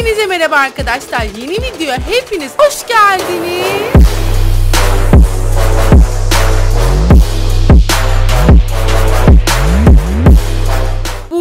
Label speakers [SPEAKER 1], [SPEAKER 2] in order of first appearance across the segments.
[SPEAKER 1] Hepinize merhaba arkadaşlar. Yeni videoya hepiniz hoş geldiniz.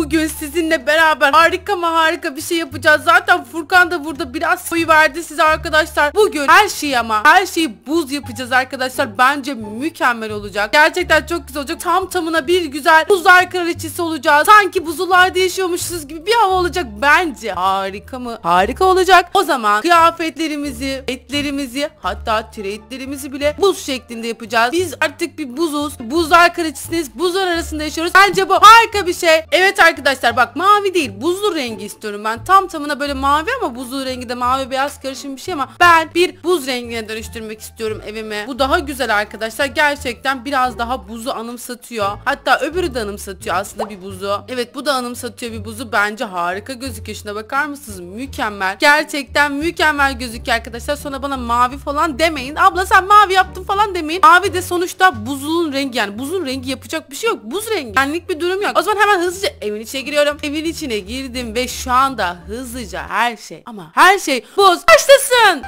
[SPEAKER 1] Bugün sizinle beraber harika mı harika bir şey yapacağız. Zaten Furkan da burada biraz koyu verdi size arkadaşlar. Bugün her şeyi ama her şeyi buz yapacağız arkadaşlar. Bence mükemmel olacak. Gerçekten çok güzel olacak. Tam tamına bir güzel buzlar kraliçesi olacağız. Sanki buzullarda yaşıyormuşuz gibi bir hava olacak. Bence harika mı? Harika olacak. O zaman kıyafetlerimizi, etlerimizi hatta trade'lerimizi bile buz şeklinde yapacağız. Biz artık bir buzuz. Buzlar kraliçesiniz. Buzlar arasında yaşıyoruz. Bence bu harika bir şey. Evet arkadaşlar bak mavi değil buzlu rengi istiyorum ben. Tam tamına böyle mavi ama buzlu rengi de mavi beyaz karışım bir şey ama ben bir buz rengine dönüştürmek istiyorum evimi. Bu daha güzel arkadaşlar. Gerçekten biraz daha buzu anımsatıyor. Hatta öbürü de anımsatıyor aslında bir buzu. Evet bu da anımsatıyor bir buzu. Bence harika gözüküyor. Şuna bakar mısınız? Mükemmel. Gerçekten mükemmel gözüküyor arkadaşlar. Sonra bana mavi falan demeyin. Abla sen mavi yaptın falan demeyin. Mavi de sonuçta buzun rengi yani buzun rengi yapacak bir şey yok. Buz rengi. Benlik bir durum yok. O zaman hemen hızlıca evin içine giriyorum. Evin içine girdim ve şu anda hızlıca her şey ama her şey buz başlasın.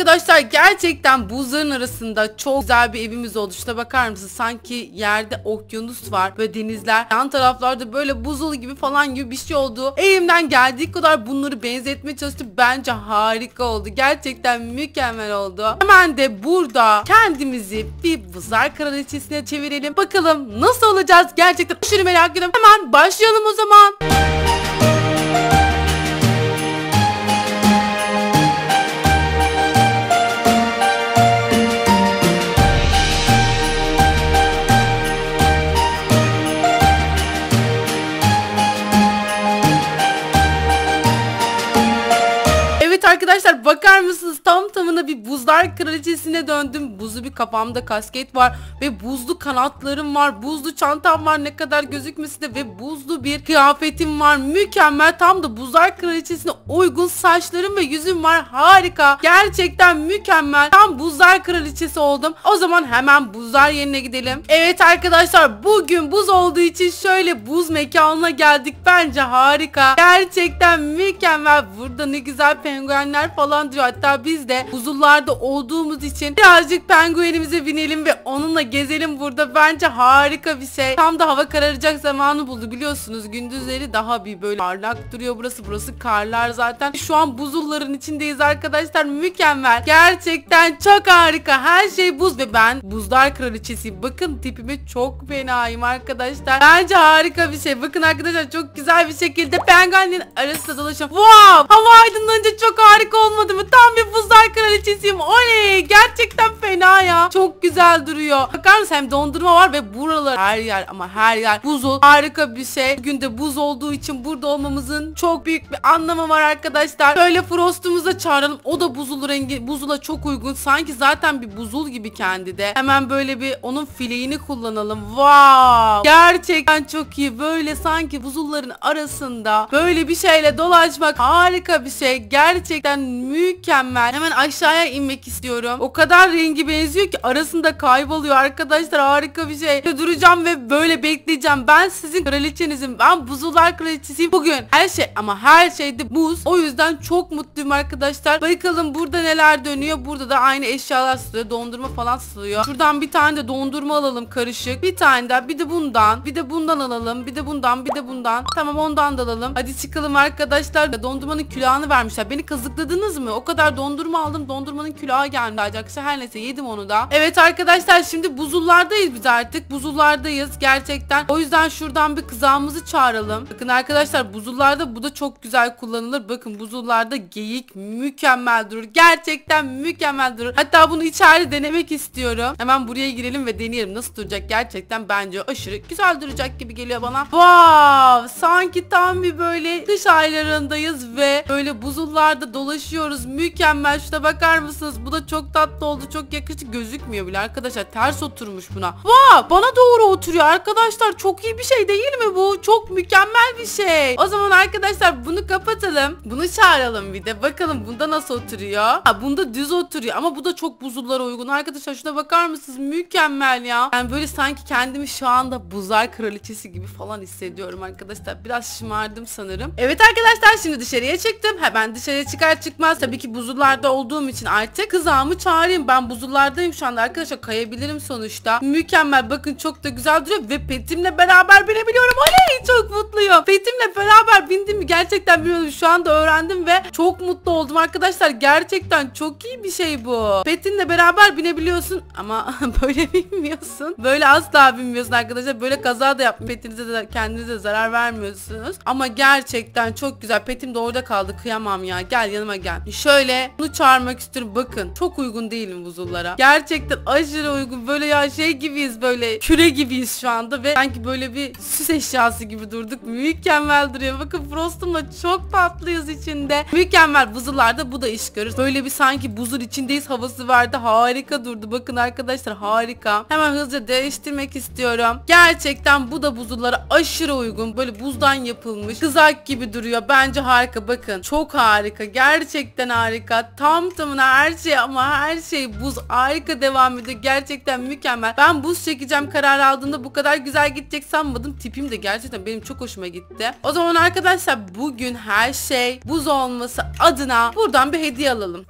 [SPEAKER 1] Arkadaşlar gerçekten buzların arasında çok güzel bir evimiz oldu. Şuna bakar mısınız? Sanki yerde okyanus var ve denizler. Yan taraflarda böyle buzul gibi falan gibi bir şey oldu. Elimden geldiği kadar bunları benzetmeye çalıştım. Bence harika oldu. Gerçekten mükemmel oldu. Hemen de burada kendimizi bir buzlar kraliçesine çevirelim. Bakalım nasıl olacağız? Gerçekten aşırı merak ediyorum. Hemen başlayalım o zaman. Arkadaşlar bakar mısınız tam tamına bir buzlar kraliçesine döndüm. Buzlu bir kafamda kasket var ve buzlu kanatlarım var. Buzlu çantam var ne kadar gözükmesi de ve buzlu bir kıyafetim var. Mükemmel tam da buzlar kraliçesine uygun saçlarım ve yüzüm var. Harika. Gerçekten mükemmel. Tam buzlar kraliçesi oldum. O zaman hemen buzlar yerine gidelim. Evet arkadaşlar bugün buz olduğu için şöyle buz mekanına geldik. Bence harika. Gerçekten mükemmel. Burada ne güzel penguenler falan diyor. Hatta biz de buzullarda olduğumuz için birazcık penguenimize binelim ve onunla gezelim burada. Bence harika bir şey. Tam da hava kararacak zamanı buldu biliyorsunuz. Gündüzleri daha bir böyle parlak duruyor burası. Burası karlar zaten. Şu an buzulların içindeyiz arkadaşlar. Mükemmel. Gerçekten çok harika. Her şey buz ve ben buzlar kraliçesiyim. Bakın tipime çok fenayım arkadaşlar. Bence harika bir şey. Bakın arkadaşlar çok güzel bir şekilde penguenin arasında dolaşıyorum. Wow! Hava aydınlanınca çok harika olmadı mı? Tam bir buzlar kraliçesiyim. Oley! Gerçekten fena ya. Çok güzel duruyor. Bakar mısın? Hem dondurma var ve buralar her yer ama her yer buzul. Harika bir şey. Bugün de buz olduğu için burada olmamızın çok büyük bir anlamı var arkadaşlar. Böyle Frost'umuza çağıralım. O da buzul rengi. Buzula çok uygun. Sanki zaten bir buzul gibi kendi de. Hemen böyle bir onun fileğini kullanalım. Wow! Gerçekten çok iyi. Böyle sanki buzulların arasında böyle bir şeyle dolaşmak harika bir şey. Gerçekten mükemmel. Hemen aşağıya inmek istiyorum. O kadar rengi benziyor ki arasında kayboluyor arkadaşlar. Harika bir şey. Duracağım ve böyle bekleyeceğim. Ben sizin kraliçenizim. Ben buzullar kraliçesiyim. Bugün her şey ama her şeyde buz. O yüzden çok mutluyum arkadaşlar. Bakalım burada neler dönüyor. Burada da aynı eşyalar satılıyor. Dondurma falan satılıyor. Şuradan bir tane de dondurma alalım karışık. Bir tane daha bir de bundan. Bir de bundan alalım. Bir de bundan. Bir de bundan. Tamam ondan da alalım. Hadi çıkalım arkadaşlar. Dondurmanın külahını vermişler. Beni kazıkladınız mı? O kadar dondurma aldım. Dondurmanın külahı geldi arkadaşlar. Her neyse yedim onu da. Evet arkadaşlar şimdi buzullardayız biz artık. Buzullardayız gerçekten. O yüzden şuradan bir kızağımızı çağıralım. Bakın arkadaşlar buzullarda bu da çok güzel kullanılır. Bakın buzullarda geyik mükemmel durur. Gerçekten mükemmel durur. Hatta bunu içeride denemek istiyorum. Hemen buraya girelim ve deneyelim. Nasıl duracak gerçekten bence aşırı güzel duracak gibi geliyor bana. Wow! Sanki tam bir böyle kış aylarındayız ve böyle buzullarda dolaşıyoruz. Mükemmel. Şuna bakar mısınız? Bu da çok tatlı oldu. Çok yakıştı. Gözü gözükmüyor bile arkadaşlar. Ters oturmuş buna. Vaa bana doğru oturuyor arkadaşlar. Çok iyi bir şey değil mi bu? Çok mükemmel bir şey. O zaman arkadaşlar bunu kapatalım. Bunu çağıralım bir de. Bakalım bunda nasıl oturuyor. Ha, bunda düz oturuyor ama bu da çok buzullara uygun. Arkadaşlar şuna bakar mısınız? Mükemmel ya. Yani böyle sanki kendimi şu anda buzlar kraliçesi gibi falan hissediyorum arkadaşlar. Biraz şımardım sanırım. Evet arkadaşlar şimdi dışarıya çıktım. Hemen dışarıya çıkar çıkmaz tabii ki buzullarda olduğum için artık kızağımı çağırayım. Ben buzullardayım şu anda arkadaşlar kayabilirim sonuçta. Mükemmel bakın çok da güzel duruyor ve petimle beraber binebiliyorum. Oley çok mutluyum. Petimle beraber bindim mi gerçekten bilmiyorum. Şu anda öğrendim ve çok mutlu oldum arkadaşlar. Gerçekten çok iyi bir şey bu. Petinle beraber binebiliyorsun ama böyle binmiyorsun. Böyle asla binmiyorsun arkadaşlar. Böyle kaza da yapmayın. Petinize de kendinize zarar vermiyorsunuz. Ama gerçekten çok güzel. Petim de orada kaldı. Kıyamam ya. Gel yanıma gel. Şöyle bunu çağırmak istiyorum. Bakın çok uygun değilim buzullara. Gerçekten aşırı uygun. Böyle ya şey gibiyiz böyle küre gibiyiz şu anda ve sanki böyle bir süs eşyası gibi durduk. Mükemmel duruyor. Bakın Frost'umla çok tatlıyız içinde. Mükemmel buzullarda bu da iş görür. Böyle bir sanki buzul içindeyiz havası vardı. Harika durdu. Bakın arkadaşlar harika. Hemen hızlıca değiştirmek istiyorum. Gerçekten bu da buzullara aşırı uygun. Böyle buzdan yapılmış. Kızak gibi duruyor. Bence harika. Bakın çok harika. Gerçekten harika. Tam tamına her şey ama her şey buz. Harika devam ediyor. Gerçekten mükemmel. Ben buz çekeceğim karar aldığımda bu kadar güzel gidecek sanmadım. Tipim de gerçekten benim çok hoşuma gitti. O zaman arkadaşlar bugün her şey buz olması adına buradan bir hediye alalım.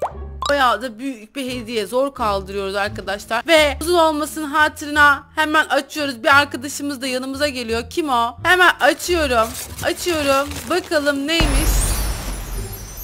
[SPEAKER 1] Bayağı da büyük bir hediye zor kaldırıyoruz arkadaşlar. Ve uzun olmasının hatırına hemen açıyoruz. Bir arkadaşımız da yanımıza geliyor. Kim o? Hemen açıyorum. Açıyorum. Bakalım neymiş?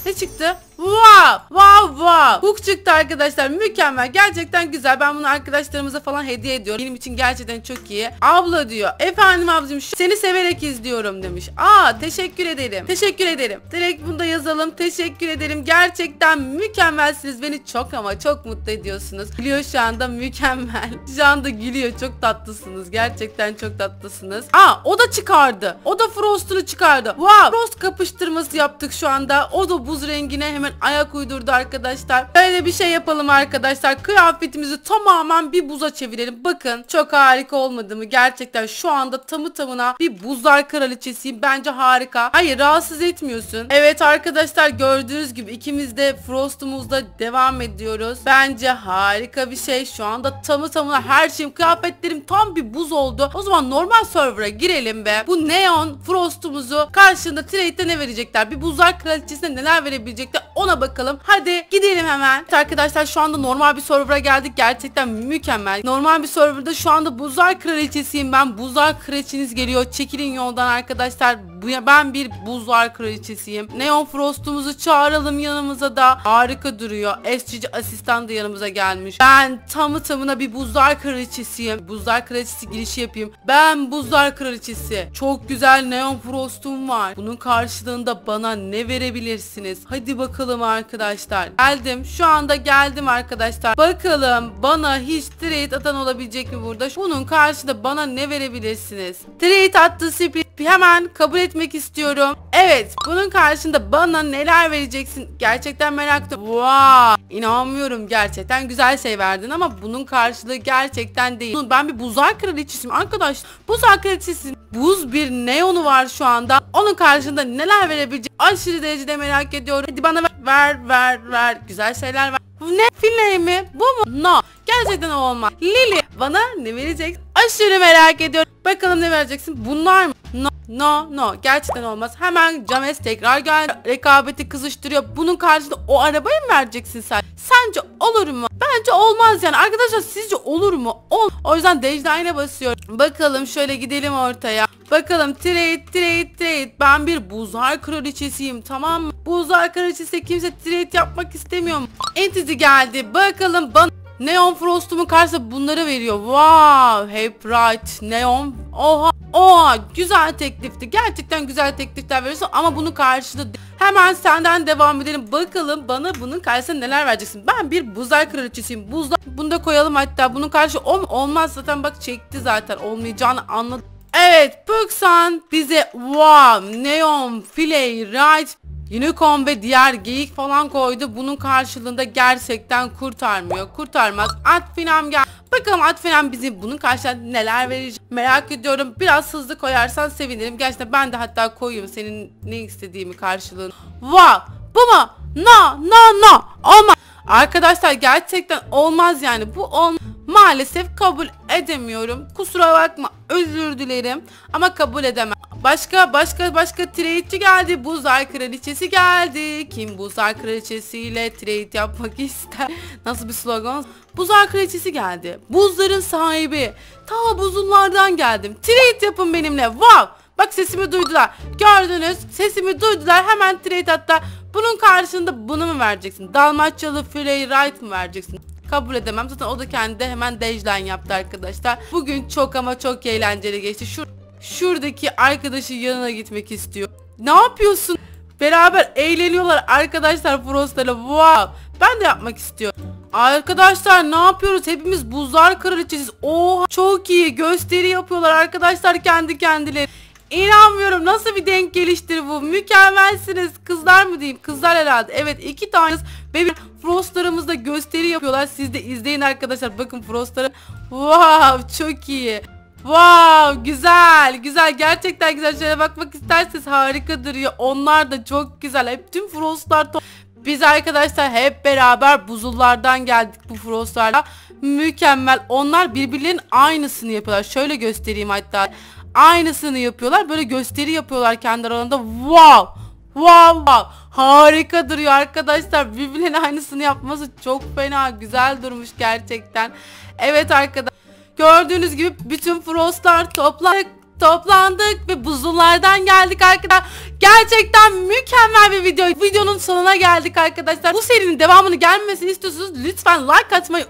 [SPEAKER 1] Ne çıktı? Wow! Wow wow! Hook çıktı arkadaşlar. Mükemmel. Gerçekten güzel. Ben bunu arkadaşlarımıza falan hediye ediyorum. Benim için gerçekten çok iyi. Abla diyor. Efendim şu- seni severek izliyorum demiş. Aa teşekkür ederim. Teşekkür ederim. Direkt bunu da yazalım. Teşekkür ederim. Gerçekten mükemmelsiniz. Beni çok ama çok mutlu ediyorsunuz. Gülüyor şu anda mükemmel. Şu anda gülüyor. Çok tatlısınız. Gerçekten çok tatlısınız. Aa o da çıkardı. O da Frost'unu çıkardı. Wow! Frost kapıştırması yaptık şu anda. O da buz rengine hemen ayak uydurdu arkadaşlar. Böyle bir şey yapalım arkadaşlar. Kıyafetimizi tamamen bir buza çevirelim. Bakın çok harika olmadı mı? Gerçekten şu anda tamı tamına bir buzlar kraliçesiyim. Bence harika. Hayır rahatsız etmiyorsun. Evet arkadaşlar gördüğünüz gibi ikimiz de Frost'umuzda devam ediyoruz. Bence harika bir şey. Şu anda tamı tamına her şeyim kıyafetlerim tam bir buz oldu. O zaman normal server'a girelim be. Bu neon Frost'umuzu karşında trade'de ne verecekler? Bir buzlar kraliçesine neler verebilecekler? Ona bakalım. Hadi gidelim hemen. Arkadaşlar şu anda normal bir server'a geldik. Gerçekten mükemmel. Normal bir serverda şu anda buzlar kraliçesiyim ben. Buzlar kraliçeniz geliyor. Çekilin yoldan arkadaşlar. Bu ben bir buzlar kraliçesiyim. Neon Frost'umuzu çağıralım yanımıza da. Harika duruyor. SGC asistan da yanımıza gelmiş. Ben tamı tamına bir buzlar kraliçesiyim. Buzlar kraliçesi girişi yapayım. Ben buzlar kraliçesi. Çok güzel Neon Frost'um var. Bunun karşılığında bana ne verebilirsiniz? Hadi bakalım arkadaşlar. Geldim. Şu anda geldim arkadaşlar. Bakalım bana hiç trade atan olabilecek mi burada? Bunun karşılığında bana ne verebilirsiniz? Trade attı split. Hemen kabul etmek istiyorum. Evet. Bunun karşında bana neler vereceksin? Gerçekten merak ettim. Wow. İnanmıyorum gerçekten güzel şey verdin ama bunun karşılığı gerçekten değil. Ben bir buzlar kraliçesiyim arkadaş. Buzlar kraliçesi. Buz bir neonu var şu anda. Onun karşında neler verebilecek? Aşırı derecede merak ediyorum. Hadi bana ver ver ver. ver. Güzel şeyler ver. Ne? File mi? Bu mu? No. Gerçekten olmaz. Lily bana ne verecek? Aşırı merak ediyorum. Bakalım ne vereceksin? Bunlar mı? No. No no gerçekten olmaz. Hemen James tekrar gel rekabeti kızıştırıyor. Bunun karşısında o arabayı mı vereceksin sen? Sence olur mu? Bence olmaz yani. Arkadaşlar sizce olur mu? Ol. O yüzden Dejda'yla basıyorum. Bakalım şöyle gidelim ortaya. Bakalım trade trade trade. Ben bir buzlar kraliçesiyim tamam mı? Buzlar kraliçesi kimse trade yapmak istemiyor mu? Entity geldi. Bakalım bana Neon Frost'umun karşısında bunları veriyor. Wow, hep right. Neon. Oha. Oha, güzel teklifti. Gerçekten güzel teklifler veriyorsun ama bunun karşılığı hemen senden devam edelim. Bakalım bana bunun karşısında neler vereceksin. Ben bir buzlar kraliçesiyim. Buzlar. Bunu da koyalım hatta. Bunun karşı ol olmaz zaten bak çekti zaten. Olmayacağını anladım. Evet, Puksan bize wow, Neon, Filey, Right unicorn ve diğer geyik falan koydu. Bunun karşılığında gerçekten kurtarmıyor. Kurtarmaz. Atfinem gel. Bakalım Atfinem bizi bunun karşılığında neler verecek merak ediyorum. Biraz hızlı koyarsan sevinirim. Gerçekten ben de hatta koyayım senin ne istediğimi karşılığını. Wow! Bu mu? No, no, no. Olmaz. Arkadaşlar gerçekten olmaz yani. Bu olmaz. Maalesef kabul edemiyorum. Kusura bakma. Özür dilerim. Ama kabul edemem. Başka başka başka trade'ci geldi. Buzlar kraliçesi geldi. Kim buzlar kraliçesiyle trade yapmak ister? Nasıl bir slogan? Buzlar kraliçesi geldi. Buzların sahibi. Ta buzullardan geldim. Trade yapın benimle. Wow! Bak sesimi duydular. Gördünüz. Sesimi duydular. Hemen trade hatta. Bunun karşında bunu mu vereceksin? Dalmaçyalı Frey Wright mı vereceksin? Kabul edemem. Zaten o da kendi hemen dejlen yaptı arkadaşlar. Bugün çok ama çok eğlenceli geçti. Şur şuradaki arkadaşı yanına gitmek istiyor. Ne yapıyorsun? Beraber eğleniyorlar arkadaşlar Frost'la. Wow. Ben de yapmak istiyorum. Arkadaşlar ne yapıyoruz? Hepimiz buzlar kraliçesiz. Oha çok iyi. Gösteri yapıyorlar arkadaşlar kendi kendileri. İnanmıyorum nasıl bir denk geliştir bu mükemmelsiniz kızlar mı diyeyim kızlar herhalde evet iki taneniz ve bir frostlarımızda gösteri yapıyorlar siz de izleyin arkadaşlar bakın frostların wow çok iyi Wow güzel güzel gerçekten güzel şöyle bakmak isterseniz harika duruyor onlar da çok güzel hep tüm frostlar biz arkadaşlar hep beraber buzullardan geldik bu frostlarla mükemmel onlar birbirlerinin aynısını yapıyorlar şöyle göstereyim hatta aynısını yapıyorlar. Böyle gösteri yapıyorlar kendi aralarında. Wow! Wow wow. Harika duruyor arkadaşlar. Birbirlerinin aynısını yapması çok fena. Güzel durmuş gerçekten. Evet arkadaşlar. Gördüğünüz gibi bütün frostlar toplandık toplandık ve buzullardan geldik arkadaşlar. Gerçekten mükemmel bir video. Videonun sonuna geldik arkadaşlar. Bu serinin devamını gelmesini istiyorsanız lütfen like atmayı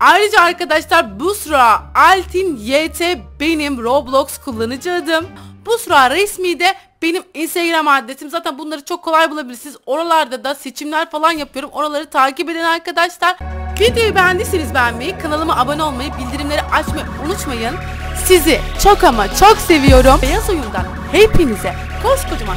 [SPEAKER 1] Ayrıca arkadaşlar Busra Altin YT benim Roblox kullanıcı adım. Busra resmi de benim Instagram adresim. Zaten bunları çok kolay bulabilirsiniz. Oralarda da seçimler falan yapıyorum. Oraları takip edin arkadaşlar. Videoyu beğendiyseniz beğenmeyi, kanalıma abone olmayı, bildirimleri açmayı unutmayın. Sizi çok ama çok seviyorum. Beyaz oyundan hepinize koskocaman